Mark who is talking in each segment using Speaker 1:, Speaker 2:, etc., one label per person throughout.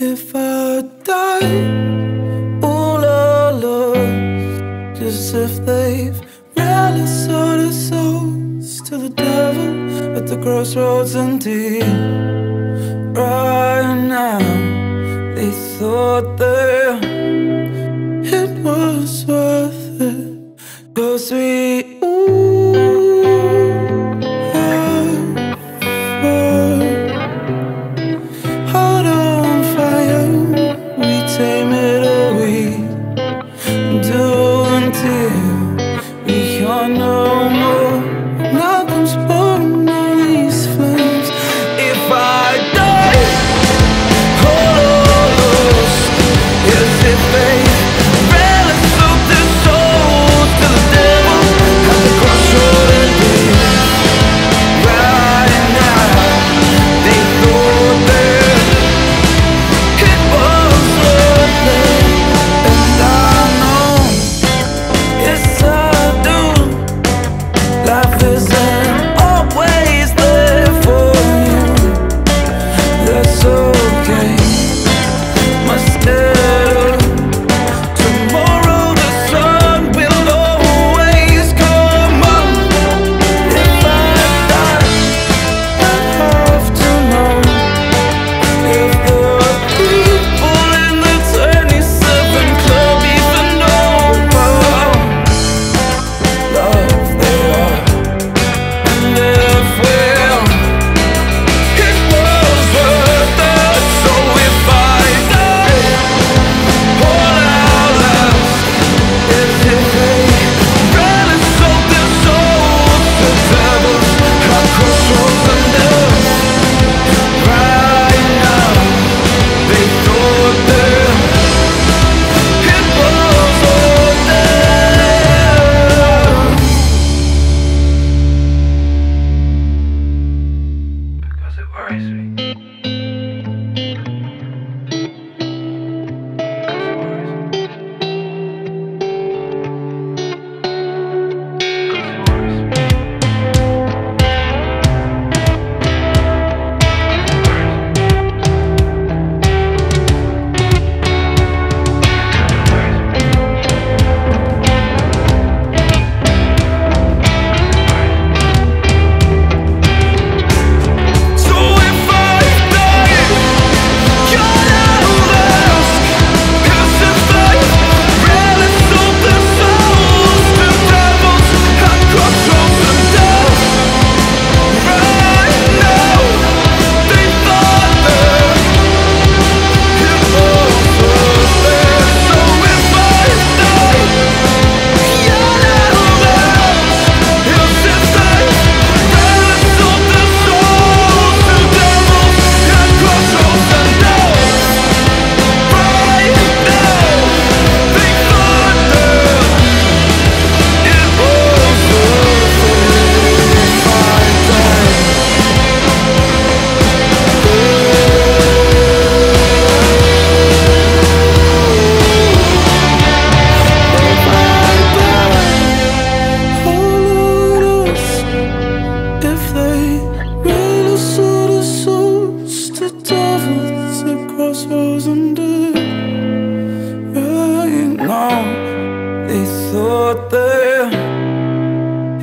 Speaker 1: If I die, all la lost. just if they've really sold their souls to the devil at the crossroads indeed. Right now, they thought that it was worth it, cause we, ooh. know life is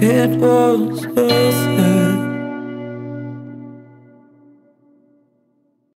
Speaker 1: It was worth it